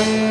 Bye.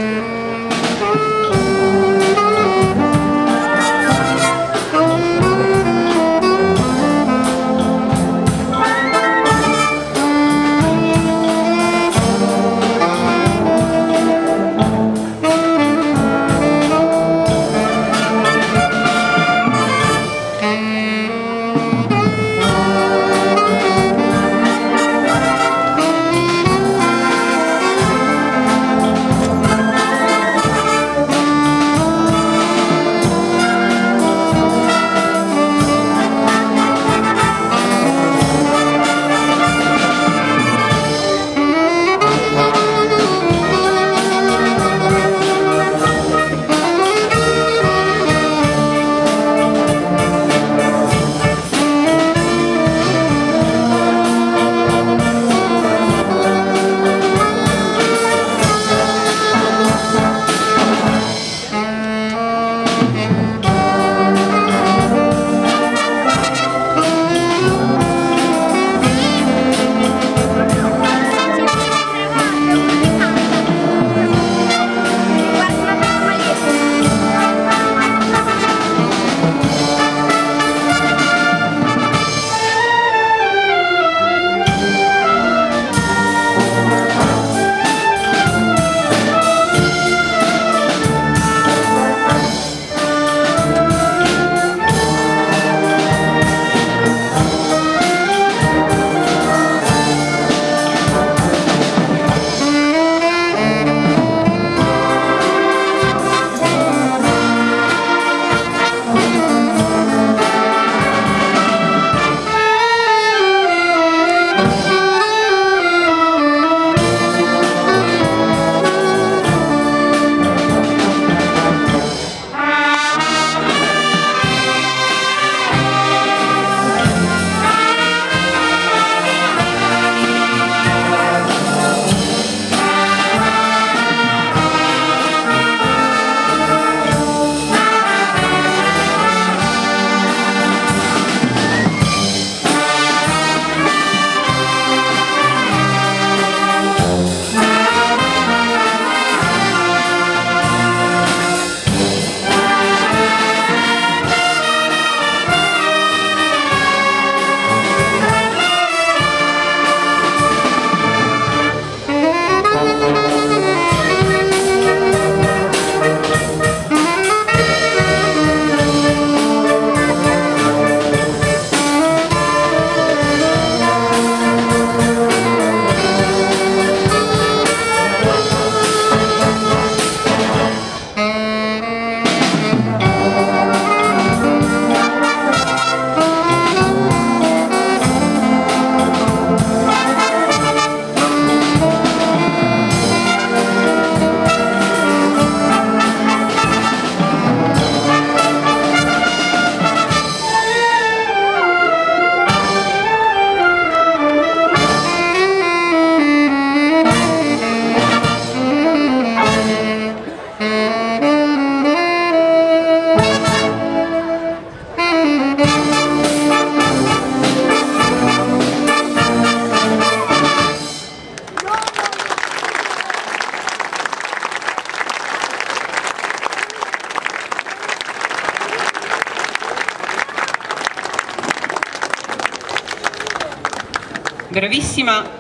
Bravissima